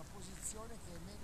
una posizione che è meno